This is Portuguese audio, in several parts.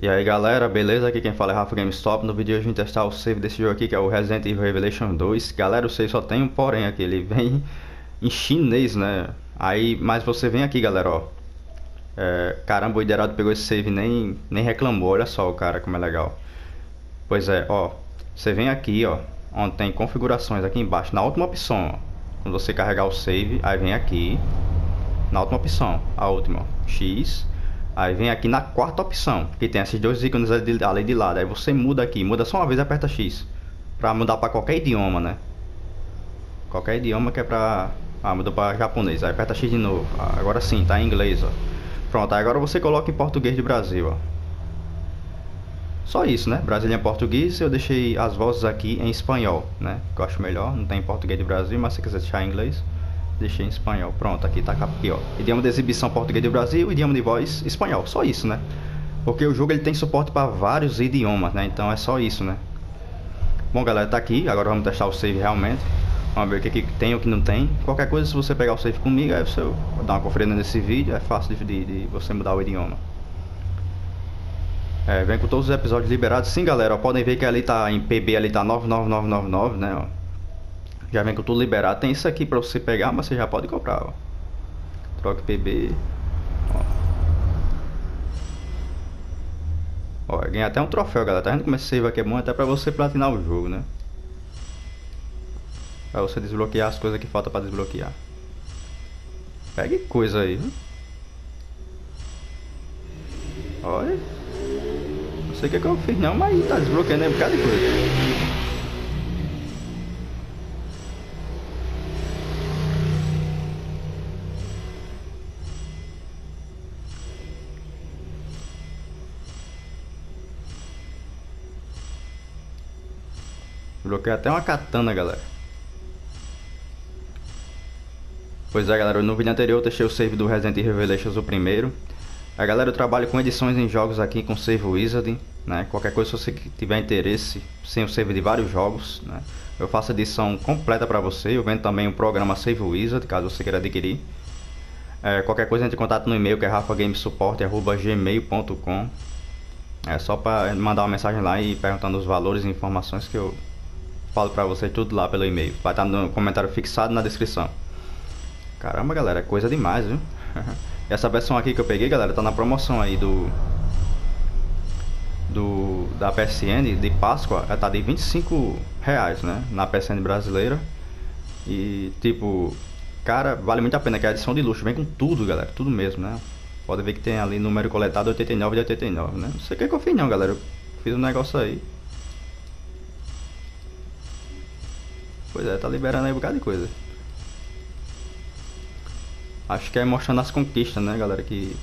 E aí galera, beleza? Aqui quem fala é Rafa GameStop. No vídeo de hoje a gente testar o save desse jogo aqui, que é o Resident Evil Revelation 2. Galera, o save só tem um porém aqui, ele vem em chinês, né? Aí, mas você vem aqui, galera, ó. É, caramba, o Iderado pegou esse save nem, nem reclamou, olha só o cara como é legal. Pois é, ó. Você vem aqui, ó, onde tem configurações aqui embaixo, na última opção, ó. Quando você carregar o save, aí vem aqui, na última opção, a última, ó, X Aí vem aqui na quarta opção, que tem esses dois ícones ali de, lado. Aí você muda aqui, muda só uma vez e aperta X. Pra mudar pra qualquer idioma, né? Qualquer idioma que é pra... Ah, mudou pra japonês. Aí aperta X de novo. Ah, agora sim, tá em inglês, ó. Pronto, agora você coloca em português de Brasil, ó. Só isso, né? Brasília em português, eu deixei as vozes aqui em espanhol, né? Que eu acho melhor, não tem em português de Brasil, mas se quiser deixar em inglês Deixei em espanhol. Pronto, aqui tá aqui, ó. Idioma de exibição português do Brasil, idioma de voz espanhol. Só isso, né? Porque o jogo ele tem suporte para vários idiomas, né? Então é só isso, né? Bom, galera, tá aqui. Agora vamos testar o save realmente. Vamos ver o que, que tem ou o que não tem. Qualquer coisa, se você pegar o save comigo, aí você dá uma conferida nesse vídeo. É fácil de, de você mudar o idioma. É, vem com todos os episódios liberados. Sim, galera, ó, podem ver que ali tá em PB, ali tá 99999, né? Ó. Já vem com tudo liberado. Tem isso aqui pra você pegar, mas você já pode comprar, ó. Troca PB. Ó. Ó, ganha até um troféu, galera. Tá vendo como esse save aqui é bom até pra você platinar o jogo, né? Pra você desbloquear as coisas que falta pra desbloquear. Pegue coisa aí, viu? Olha. Não sei o que, é que eu fiz não, mas tá desbloqueando aí um bocado de coisa. Bloqueei até uma katana, galera. Pois é, galera, no vídeo anterior eu testei o save do Resident Evil Revelations, o primeiro. A galera, eu trabalho com edições em jogos aqui com Save Wizard, né? Qualquer coisa, se você tiver interesse, sem o save de vários jogos, né? Eu faço edição completa para você. Eu vendo também o programa Save Wizard, caso você queira adquirir. É, qualquer coisa, entre em contato no e-mail que é rafagamessupport.gmail.com É só para mandar uma mensagem lá e perguntando os valores e informações que eu falo pra vocês tudo lá pelo e-mail. Vai estar no comentário fixado na descrição. Caramba, galera, é coisa demais, viu? Essa versão aqui que eu peguei, galera, tá na promoção aí do... Do... Da PSN de Páscoa, ela tá de 25 reais, né? Na PSN brasileira. E, tipo... Cara, vale muito a pena, que é a edição de luxo. Vem com tudo, galera, tudo mesmo, né? Pode ver que tem ali número coletado 89 de 89, né? Não sei o que, que eu fiz não, galera. Eu fiz um negócio aí. Pois é, tá liberando aí um bocado de coisa. Acho que é mostrando as conquistas, né, galera? Que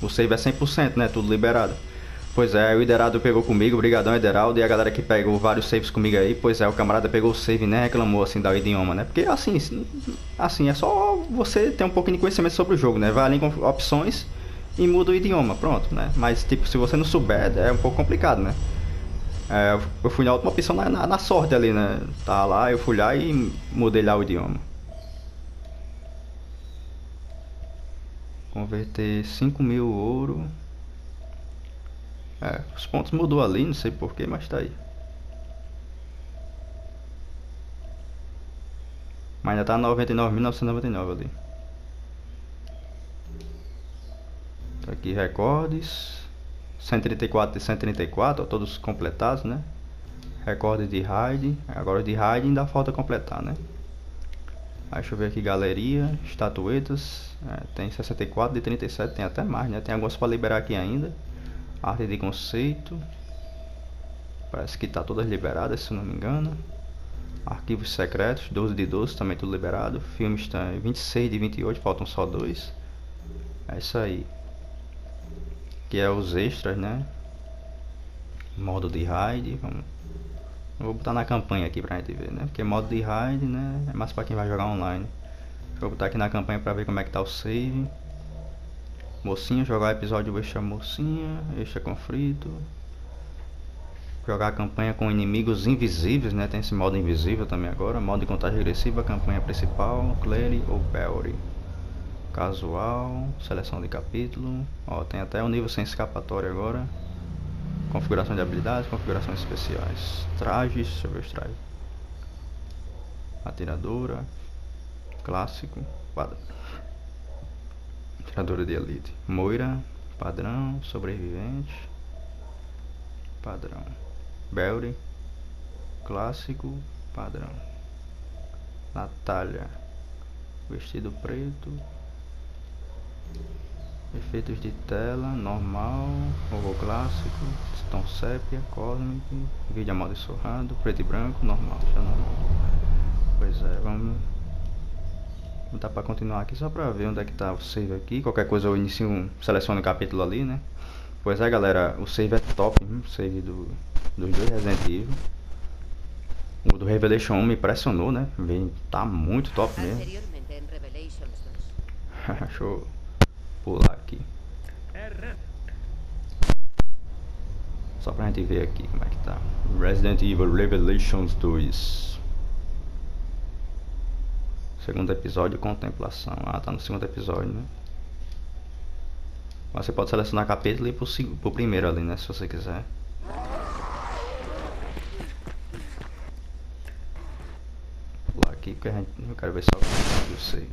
o save é 100%, né? Tudo liberado. Pois é, o Iderado pegou comigo, obrigadão Ideraldo, e a galera que pegou vários saves comigo aí, pois é, o camarada pegou o save nem reclamou assim da idioma, né? Porque assim, assim, é só você ter um pouquinho de conhecimento sobre o jogo, né? Vai ali com opções e muda o idioma, pronto, né? Mas tipo, se você não souber, é um pouco complicado, né? É, eu fui na última opção na, na, na, sorte ali, né? Tá lá, eu fui lá e mudei lá o idioma. Converter 5 mil ouro. É, os pontos mudou ali, não sei porquê, mas tá aí. Mas ainda tá 99.999 ali. Tá aqui recordes. 134 e 134, ó, todos completados, né? Recorde de raid. Agora de raid ainda falta completar, né? Deixa eu ver aqui, galeria, estatuetas. É, tem 64 de 37, tem até mais, né? Tem algumas para liberar aqui ainda. Arte de conceito. Parece que tá todas liberadas, se não me engano. Arquivos secretos, 12 de 12, também tudo liberado. Filmes tá 26 de 28, faltam só dois. É isso aí que é os extras, né? Modo de raid, vamos... Vou botar na campanha aqui pra gente ver, né? Porque modo de raid, né? É mais pra quem vai jogar online. Eu botar aqui na campanha pra ver como é que tá o save. Mocinha, jogar episódio extra mocinha, extra conflito. Jogar a campanha com inimigos invisíveis, né? Tem esse modo invisível também agora. Modo de contagem regressiva, campanha principal, Clary ou Belry casual, seleção de capítulo, ó, tem até o nível sem escapatória agora. Configuração de habilidades, configurações especiais. Trajes, deixa eu ver os trajes. Atiradora. Clássico. Padrão. Atiradora de elite. Moira. Padrão. Sobrevivente. Padrão. Belry. Clássico. Padrão. Natália. Vestido preto. Efeitos de tela, normal, ovo clássico, tom sépia, cósmico, vídeo amaldiçoado, preto e branco, normal, já normal. Pois é, vamos botar para continuar aqui só para ver onde é que tá o save aqui. Qualquer coisa eu inicio, um, seleciono o capítulo ali, né? Pois é, galera, o save é top, hein? o save do, dos dois Resident Evil. O do Revelation 1 me impressionou, né? Vem, tá muito top mesmo. Show pular aqui. Só pra gente ver aqui como é que tá. Resident Evil Revelations 2. Segundo episódio, contemplação. Ah, tá no segundo episódio, né? Você pode selecionar capítulo e ir pro, pro primeiro ali, né? Se você quiser. Pular aqui porque a gente, eu quero ver só o save.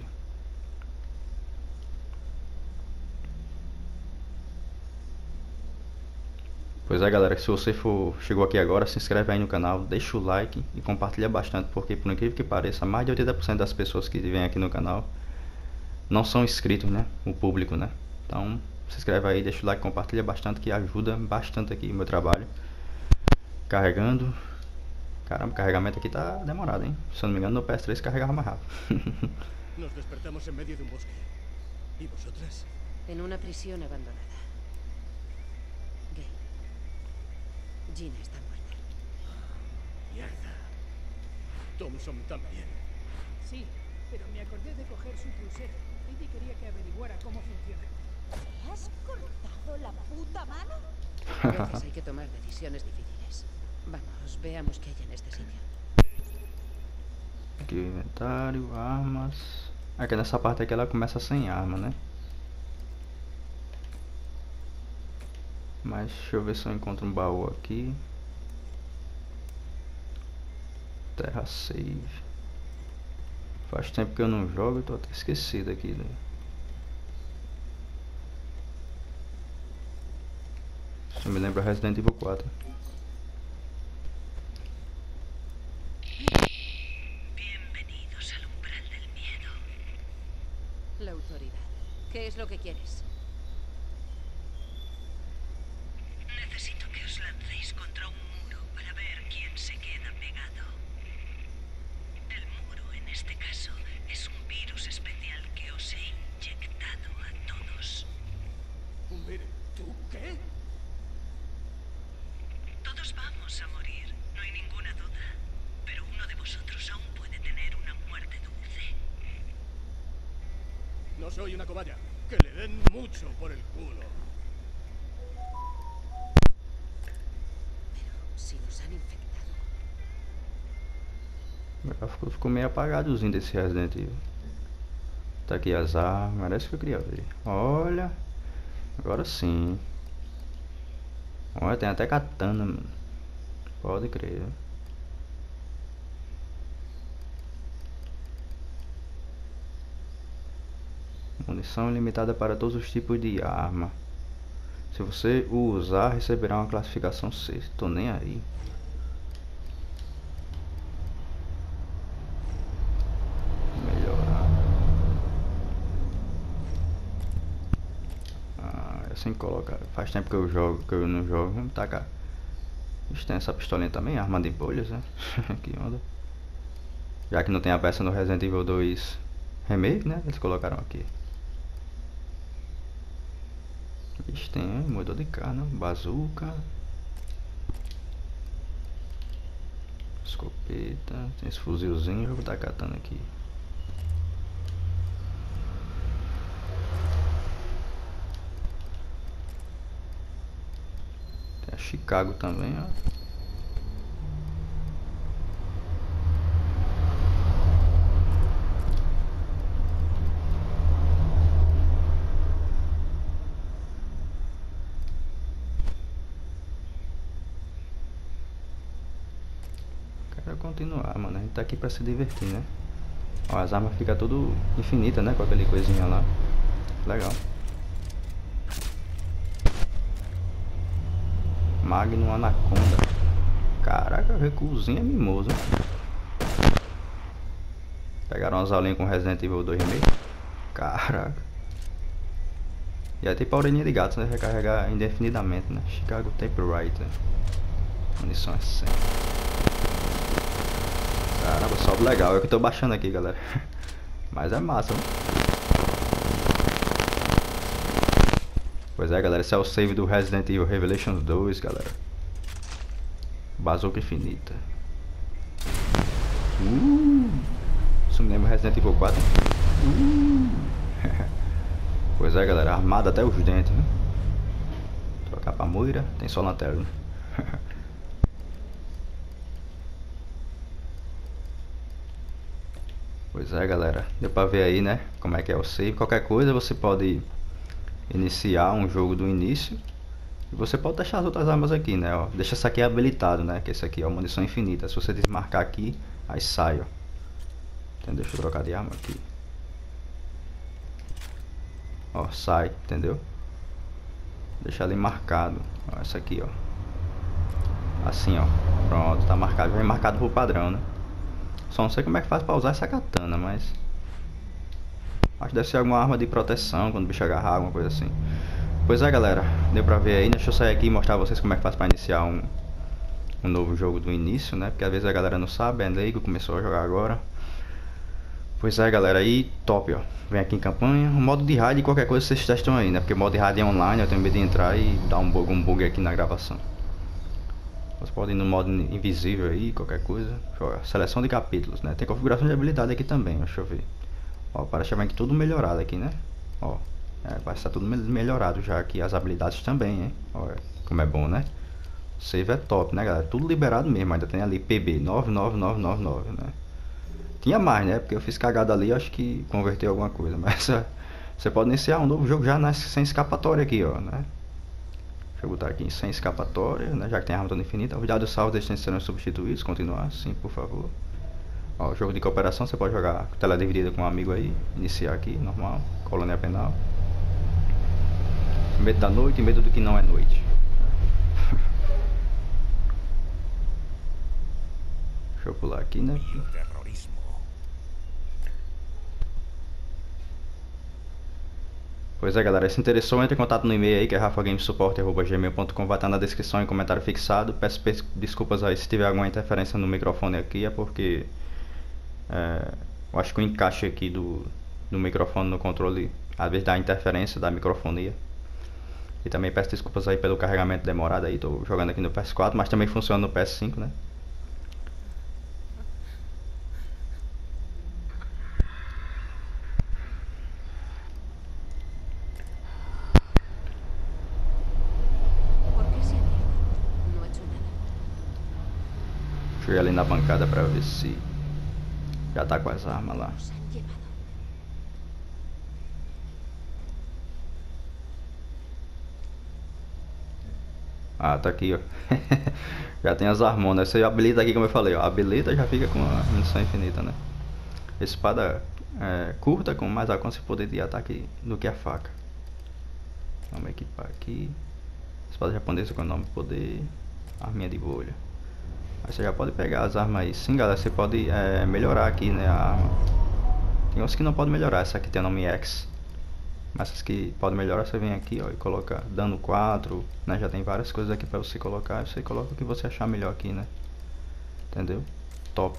Pois é galera, se você for, chegou aqui agora, se inscreve aí no canal, deixa o like e compartilha bastante, porque por incrível que pareça, mais de 80% das pessoas que vêm aqui no canal não são inscritos, né? O público, né? Então, se inscreve aí, deixa o like, compartilha bastante, que ajuda bastante aqui o meu trabalho. Carregando. Caramba, o carregamento aqui tá demorado, hein? Se eu não me engano, no PS3 carregava mais rápido. Nos despertamos en medio de un bosque. ¿Y vosotras? En una prisión abandonada. Gina está muerta. Mierda. Thompson también. Sí, pero me acordé de coger su pulsera. Eddie quería que averiguara cómo funciona. ¿Te has cortado la puta mano? A veces hay que tomar decisiones difíciles. Vamos, veamos qué hay en este sitio. Aqui o inventário, armas. Aqui nessa parte aqui ela começa sem arma, né? Mas deixa eu ver se eu encontro um baú aqui. Terra save. Faz tempo que eu não jogo, eu tô até esquecido aqui. Né? Isso me lembra Resident Evil 4. Bienvenidos al umbral del miedo. La autoridad. ¿Qué es lo que quieres? Soy una cobaya. Que le den mucho por el culo. Pero si nos han infectado. Ficou, ficou meio apagadozinho desse Resident Evil. Tá aqui as armas, parece que eu queria ver. Olha. Agora sim. Olha, tem até katana, mano. Pode crer. Munição limitada para todos os tipos de arma. Se você o usar, receberá uma classificação C. Tô nem aí. Melhorar. Ah, é assim colocar. Faz tempo que eu jogo, que eu não jogo. Vamos tacar. Ixi, tem essa pistolinha também, arma de bolhas, né? que onda. Já que não tem a peça no Resident Evil 2 Remake, né? Eles colocaram aqui. Eles têm moedor de carne, bazuca. Escopeta, tem esse fuzilzinho, eu vou estar catando aqui. Tem a Chicago também, ó. Continuar, mano. A gente tá aqui pra se divertir, né? Ó, as armas ficam tudo infinita, né? Com aquele coisinha lá. Legal. Magnum Anaconda. Caraca, recuozinho é mimoso. Pegaram umas aulinhas com Resident Evil 2 Remake. Caraca. E aí tem pra orelhinha de gato, né? Recarregar indefinidamente, né? Chicago Tape Writer. Munição é 100. Sobe legal. É o que eu tô baixando aqui, galera. Mas é massa, mano. Pois é, galera. Esse é o save do Resident Evil Revelations 2, galera. Bazooka infinita. Uh! Isso me lembra Resident Evil 4. Uh! pois é, galera. Armado até os dentes, né? Trocar pra moira. Tem só lanterna. pois é, galera. Deu pra ver aí, né? Como é que é o save. Qualquer coisa você pode iniciar um jogo do início. E você pode deixar as outras armas aqui, né? Ó. Deixa essa aqui habilitado, né? Que esse aqui é uma munição infinita. Se você desmarcar aqui, aí sai, ó. Então, deixa eu trocar de arma aqui. Ó, sai, entendeu? Deixa ali marcado. Ó, essa aqui, ó. Assim, ó. Pronto, tá marcado. Vem marcado por padrão, né? Só não sei como é que faz pra usar essa katana, mas... Acho que deve ser alguma arma de proteção quando o bicho agarrar, alguma coisa assim. Pois é, galera. Deu pra ver aí. Deixa eu sair aqui e mostrar a vocês como é que faz pra iniciar um, um novo jogo do início, né? Porque às vezes a galera não sabe, é leigo, começou a jogar agora. Pois é, galera. Aí, top, ó. Vem aqui em campanha. O modo de raid, qualquer coisa vocês testam aí, né? Porque o modo de raid é online, eu tenho medo de entrar e dar um bug, um bug aqui na gravação. Vocês podem ir no modo invisível aí, qualquer coisa. Seleção de capítulos, né? Tem configuração de habilidade aqui também, deixa eu ver. Ó, parece que tudo melhorado aqui, né? Ó, é, vai estar tudo melhorado já aqui, as habilidades também, hein? Ó, como é bom, né? Save é top, né, galera? Tudo liberado mesmo, ainda tem ali PB 99999, né? Tinha mais, né? Porque eu fiz cagada ali, acho que converteu alguma coisa, mas é, você pode iniciar um novo jogo já nas, sem escapatória aqui, ó, né? Deixa eu botar aqui em sem escapatória, né? Já que tem arma toda infinita. Os dados salvos deixem de serem substituídos, continuar, sim, por favor. Ó, jogo de cooperação, você pode jogar tela dividida com um amigo aí. Iniciar aqui, normal. Colônia penal. Medo da noite medo do que não é noite. Deixa eu pular aqui, né? Pois é, galera. Se interessou, entre em contato no e-mail aí, que é rafagamessupport.gmail.com. Vai estar na descrição e comentário fixado. Peço desculpas aí se tiver alguma interferência no microfone aqui, é porque é, eu acho que o encaixe aqui do, do microfone no controle às vezes dá interferência da microfonia. E também peço desculpas aí pelo carregamento demorado aí, tô jogando aqui no PS4, mas também funciona no PS5, né? Deixa bancada pra ver se já tá com as armas lá. Ah, tá aqui, ó. já tem as harmonas. Você habilita aqui, como eu falei, ó. Habilita já fica com a munição infinita, né? Espada é, curta com mais alcance e poder de ataque do que a faca. Vamos equipar aqui. Espada japonesa com nome poder. Arminha de bolha. Aí você já pode pegar as armas aí. Sim, galera, você pode é, melhorar aqui, né, a arma. Tem uns que não pode melhorar, essa aqui tem o nome X. Mas essas que pode melhorar, você vem aqui, ó, e coloca dano 4, né, já tem várias coisas aqui pra você colocar. Você coloca o que você achar melhor aqui, né. Entendeu? Top.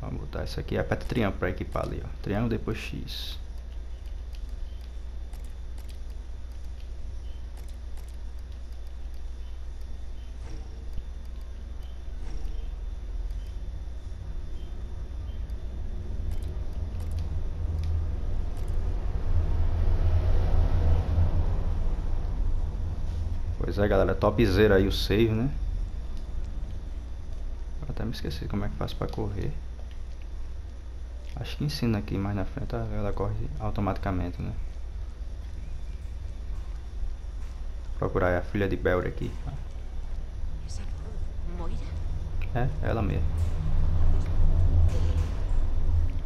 Vamos botar isso aqui, aperta triângulo pra equipar ali, ó. Triângulo depois X. É, galera, topzera aí o save, né? Até me esqueci como é que faz pra correr. Acho que ensina aqui mais na frente, ela corre automaticamente, né? Procurar a filha de Belry aqui. Moira? É, ela mesmo.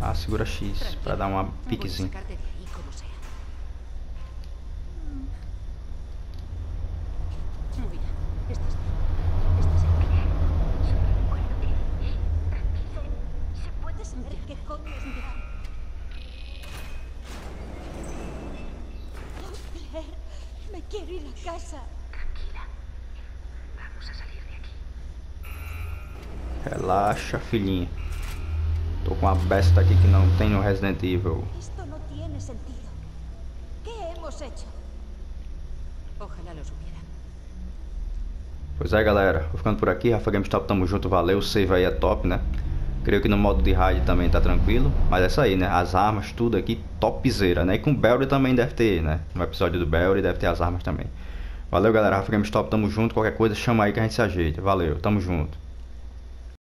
Ah, segura X pra dar uma piquezinha. Quiero ir a casa. Tranquila. Vamos a salir de aquí. Relaxa, filhinha. Tô com uma besta aqui que não tem no Resident Evil. No tiene sentido. ¿Qué hemos hecho? Ojalá lo. Pois é, galera. Vou ficando por aqui. Rafa GameStop, tamo junto. Valeu. O save aí é top, né? Creio que no modo de raid também tá tranquilo. Mas é isso aí, né? As armas, tudo aqui topzera, né? E com o Belry também deve ter, né? No episódio do Belry deve ter as armas também. Valeu, galera. Rafa GameStop, tamo junto. Qualquer coisa, chama aí que a gente se ajeita. Valeu, tamo junto.